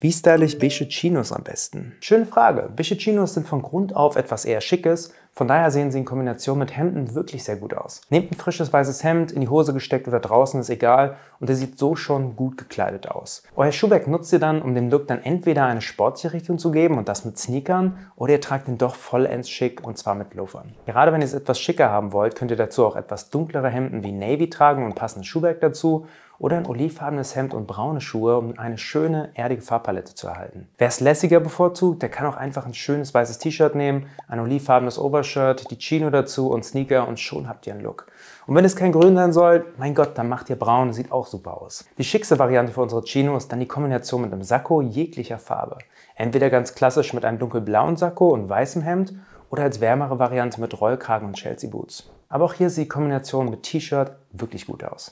Wie style ich beige Chinos am besten? Schöne Frage. Beige Chinos sind von Grund auf etwas eher Schickes, von daher sehen sie in Kombination mit Hemden wirklich sehr gut aus. Nehmt ein frisches weißes Hemd, in die Hose gesteckt oder draußen, ist egal und er sieht so schon gut gekleidet aus. Euer Schuhwerk nutzt ihr dann, um dem Look dann entweder eine sportliche Richtung zu geben und das mit Sneakern oder ihr tragt ihn doch vollends schick und zwar mit Loafern. Gerade wenn ihr es etwas schicker haben wollt, könnt ihr dazu auch etwas dunklere Hemden wie Navy tragen und passendes Schuhwerk dazu oder ein olivfarbenes Hemd und braune Schuhe, um eine schöne, erdige Farbpalette zu erhalten. Wer es lässiger bevorzugt, der kann auch einfach ein schönes weißes T-Shirt nehmen, ein olivfarbenes Overshirt, die Chino dazu und Sneaker und schon habt ihr einen Look. Und wenn es kein Grün sein soll, mein Gott, dann macht ihr braun, sieht auch super aus. Die schickste Variante für unsere Chino ist dann die Kombination mit einem Sakko jeglicher Farbe. Entweder ganz klassisch mit einem dunkelblauen Sakko und weißem Hemd oder als wärmere Variante mit Rollkragen und Chelsea Boots. Aber auch hier sieht die Kombination mit T-Shirt wirklich gut aus.